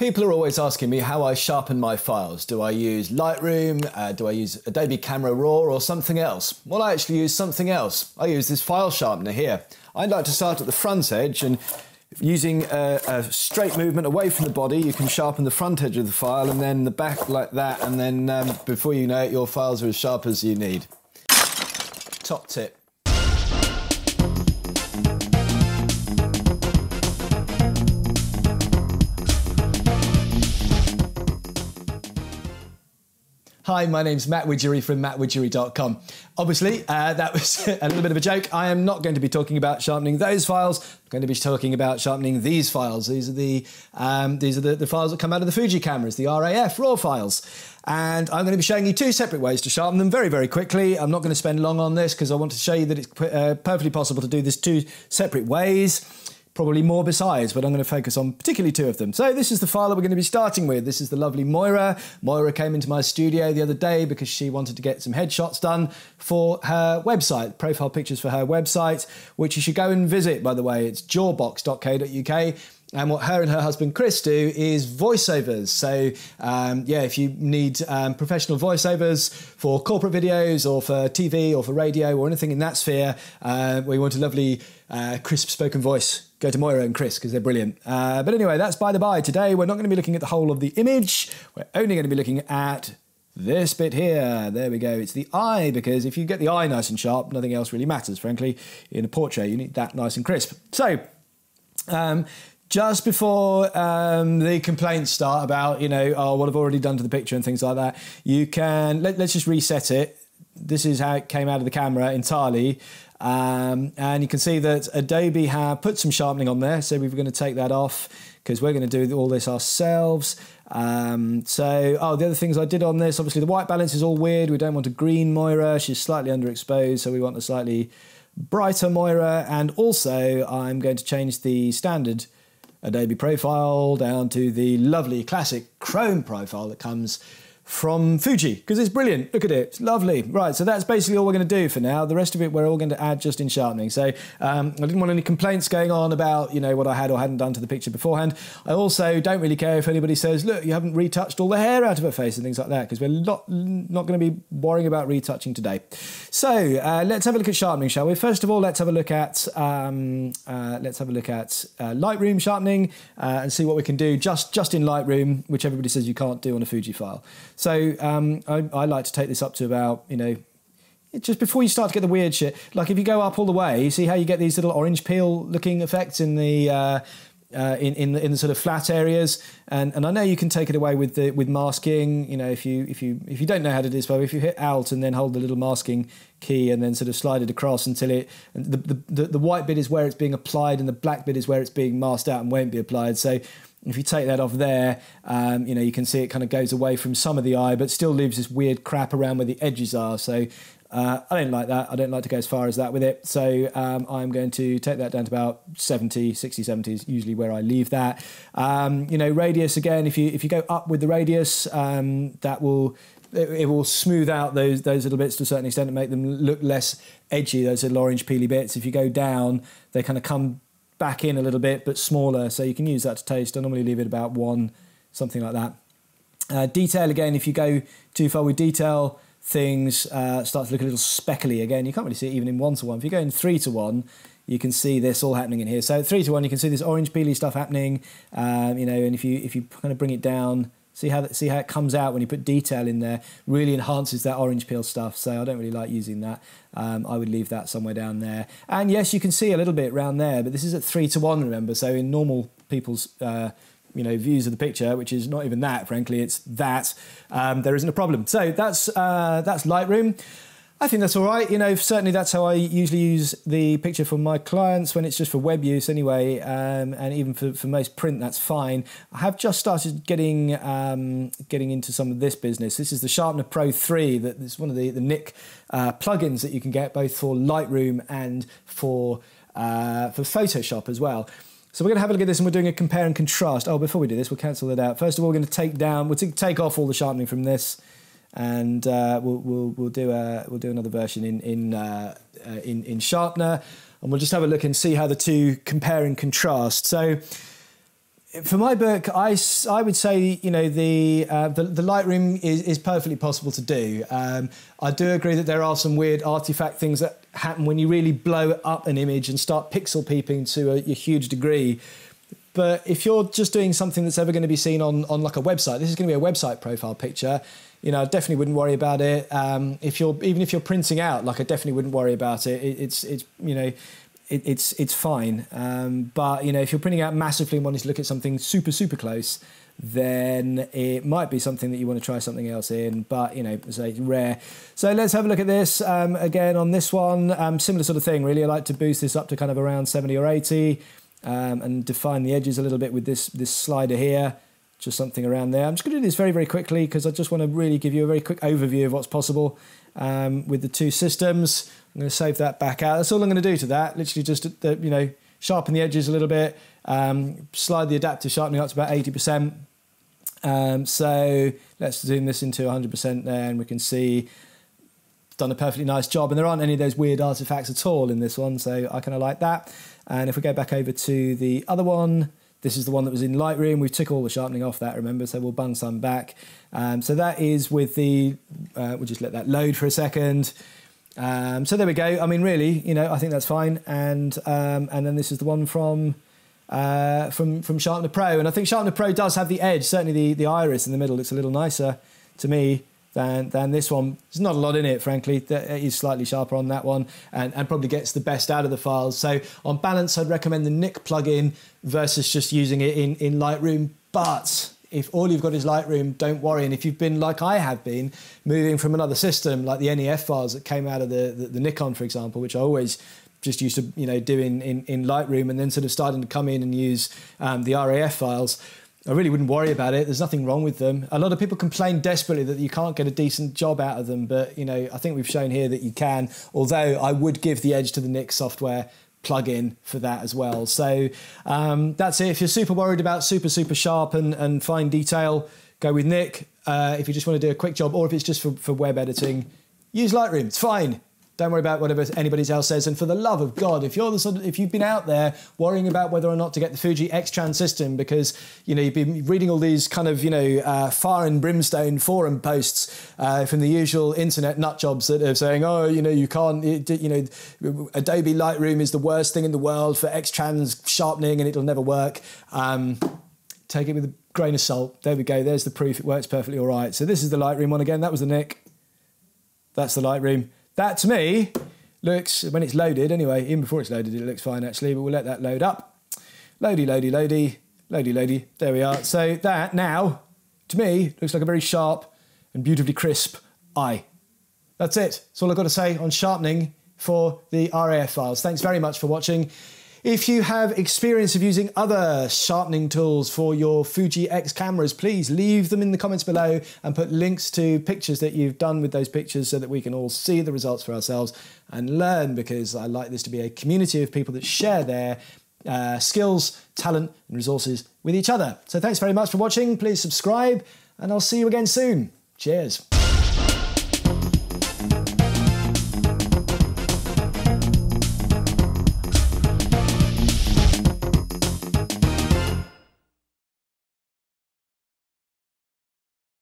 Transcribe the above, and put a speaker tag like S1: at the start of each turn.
S1: People are always asking me how I sharpen my files. Do I use Lightroom? Uh, do I use Adobe Camera Raw or something else? Well, I actually use something else. I use this file sharpener here. I'd like to start at the front edge and using a, a, straight movement away from the body, you can sharpen the front edge of the file and then the back like that. And then um, before you know it, your files are as sharp as you need. Top tip. Hi, my name's Matt Widgery from mattwidgery.com. Obviously, uh, that was a little bit of a joke. I am not going to be talking about sharpening those files. I'm going to be talking about sharpening these files. These are the um, these are the, the files that come out of the Fuji cameras, the RAF RAW files. And I'm going to be showing you two separate ways to sharpen them very, very quickly. I'm not going to spend long on this because I want to show you that it's uh, perfectly possible to do this two separate ways probably more besides, but I'm going to focus on particularly two of them. So this is the file that we're going to be starting with. This is the lovely Moira. Moira came into my studio the other day because she wanted to get some headshots done for her website, profile pictures for her website, which you should go and visit, by the way. It's jawbox.co.uk. And what her and her husband Chris do is voiceovers. So, um, yeah, if you need um, professional voiceovers for corporate videos or for TV or for radio or anything in that sphere, uh, where you want a lovely, uh, crisp spoken voice, go to Moira and Chris because they're brilliant. Uh, but anyway, that's by the by. Today, we're not going to be looking at the whole of the image. We're only going to be looking at this bit here. There we go. It's the eye because if you get the eye nice and sharp, nothing else really matters, frankly. In a portrait, you need that nice and crisp. So, um, just before um, the complaints start about, you know, oh, what I've already done to the picture and things like that, you can, let, us just reset it. This is how it came out of the camera entirely. Um, and you can see that Adobe have put some sharpening on there. So we're going to take that off because we're going to do all this ourselves. Um, so, oh, the other things I did on this, obviously the white balance is all weird. We don't want a green Moira. She's slightly underexposed. So we want a slightly brighter Moira. And also I'm going to change the standard Adobe profile down to the lovely classic Chrome profile that comes from Fuji because it's brilliant. Look at it, it's lovely. Right, so that's basically all we're going to do for now. The rest of it we're all going to add just in sharpening. So um, I didn't want any complaints going on about you know what I had or hadn't done to the picture beforehand. I also don't really care if anybody says, look, you haven't retouched all the hair out of her face and things like that because we're not not going to be worrying about retouching today. So uh, let's have a look at sharpening, shall we? First of all, let's have a look at um, uh, let's have a look at uh, Lightroom sharpening uh, and see what we can do just just in Lightroom, which everybody says you can't do on a Fuji file. So um, I, I, like to take this up to about, you know, just before you start to get the weird shit. Like if you go up all the way, you see how you get these little orange peel looking effects in the uh, uh, in in the, in the sort of flat areas, and and I know you can take it away with the with masking. You know, if you if you if you don't know how to do this, but if you hit Alt and then hold the little masking key and then sort of slide it across until it the the, the, the white bit is where it's being applied and the black bit is where it's being masked out and won't be applied. So if you take that off there, um, you know, you can see it kind of goes away from some of the eye, but still leaves this weird crap around where the edges are. So uh, I don't like that. I don't like to go as far as that with it. So um, I'm going to take that down to about 70, 60, 70 is usually where I leave that. Um, you know, radius again, if you if you go up with the radius, um, that will it, it, will smooth out those those little bits to a certain extent and make them look less edgy, those little orange peely bits. If you go down, they kind of come back in a little bit, but smaller. So you can use that to taste. I normally leave it about one, something like that. Uh, detail again, if you go too far with detail, things uh, start to look a little speckly again. You can't really see it even in one to one. If you go in three to one, you can see this all happening in here. So three to one, you can see this orange peely stuff happening. Um, you know, and if you if you kind of bring it down See how that, see how it comes out when you put detail in there. Really enhances that orange peel stuff. So I don't really like using that. Um, I would leave that somewhere down there. And yes, you can see a little bit around there, but this is at three to one. Remember, so in normal people's uh, you know views of the picture, which is not even that. Frankly, it's that. Um, there isn't a problem. So that's uh, that's Lightroom. I think that's all right. You know, certainly that's how I usually use the picture for my clients when it's just for web use anyway, um, and even for, for most print, that's fine. I have just started getting um, getting into some of this business. This is the Sharpener Pro 3. That is one of the the Nik uh, plugins that you can get both for Lightroom and for uh, for Photoshop as well. So we're going to have a look at this and we're doing a compare and contrast. Oh, before we do this, we'll cancel it out. First of all, we're going to take down, we'll take off all the sharpening from this and uh, we'll, we'll, we'll do a we'll do another version in in, uh, uh, in in Sharpener, and we'll just have a look and see how the two compare and contrast. So for my book, I, I would say you know the uh, the, the Lightroom is, is perfectly possible to do. Um, I do agree that there are some weird artifact things that happen when you really blow up an image and start pixel peeping to a, a huge degree. But if you're just doing something that's ever going to be seen on on like a website, this is going to be a website profile picture. You know, I definitely wouldn't worry about it. Um, if you're even if you're printing out, like I definitely wouldn't worry about it. it it's it's you know it, it's it's fine. Um, but you know, if you're printing out massively and wanting to look at something super super close, then it might be something that you want to try something else in. But you know, say rare. So let's have a look at this um, again on this one. Um, similar sort of thing, really. I like to boost this up to kind of around seventy or eighty, um, and define the edges a little bit with this this slider here. Just something around there. I'm just going to do this very, very quickly because I just want to really give you a very quick overview of what's possible um, with the two systems. I'm going to save that back out. That's all I'm going to do to that. Literally just, uh, you know, sharpen the edges a little bit, um, slide the adaptive sharpening up to about 80%. Um, so let's zoom this into 100% there and we can see done a perfectly nice job. And there aren't any of those weird artifacts at all in this one, so I kind of like that. And if we go back over to the other one, this is the one that was in Lightroom. We took all the sharpening off that, remember, so we'll bung some back. Um, so that is with the, uh, we'll just let that load for a second. Um, so there we go. I mean, really, you know, I think that's fine. And um, and then this is the one from uh, from from Sharpener Pro, and I think Sharpener Pro does have the edge. Certainly, the the iris in the middle looks a little nicer to me than than this one. There's not a lot in it, frankly. It is slightly sharper on that one, and, and probably gets the best out of the files. So on balance, I'd recommend the Nik plugin versus just using it in in Lightroom. But if all you've got is Lightroom, don't worry. And if you've been like I have been, moving from another system, like the NEF files that came out of the, the, the Nikon, for example, which I always just used to you know do in, in, in Lightroom, and then sort of starting to come in and use um, the RAF files. I really wouldn't worry about it. There's nothing wrong with them. A lot of people complain desperately that you can't get a decent job out of them, but you know I think we've shown here that you can. Although I would give the edge to the Nik software plugin for that as well. So um, that's it. If you're super worried about super, super sharp and, and fine detail, go with Nik. Uh, if you just want to do a quick job or if it's just for, for web editing, use Lightroom. It's fine. Don't worry about whatever anybody else says. And for the love of God, if you're the sort of, if you've been out there worrying about whether or not to get the Fuji X-Trans system because you know you've been reading all these kind of you know uh, fire and brimstone forum posts uh, from the usual internet nut jobs that are saying, oh, you know, you can't, you know, Adobe Lightroom is the worst thing in the world for X-Trans sharpening and it'll never work. Um, take it with a grain of salt. There we go. There's the proof. It works perfectly all right. So this is the Lightroom one again. That was the Nik. That's the Lightroom. That to me looks, when it's loaded anyway, even before it's loaded, it looks fine actually, but we'll let that load up. Loady, loady, loady, loady, loady. There we are. So that now, to me, looks like a very sharp and beautifully crisp eye. That's it. That's all I've got to say on sharpening for the RAF files. Thanks very much for watching. If you have experience of using other sharpening tools for your Fuji X cameras, please leave them in the comments below and put links to pictures that you've done with those pictures so that we can all see the results for ourselves and learn because I like this to be a community of people that share their uh, skills, talent, and resources with each other. So thanks very much for watching. Please subscribe and I'll see you again soon. Cheers.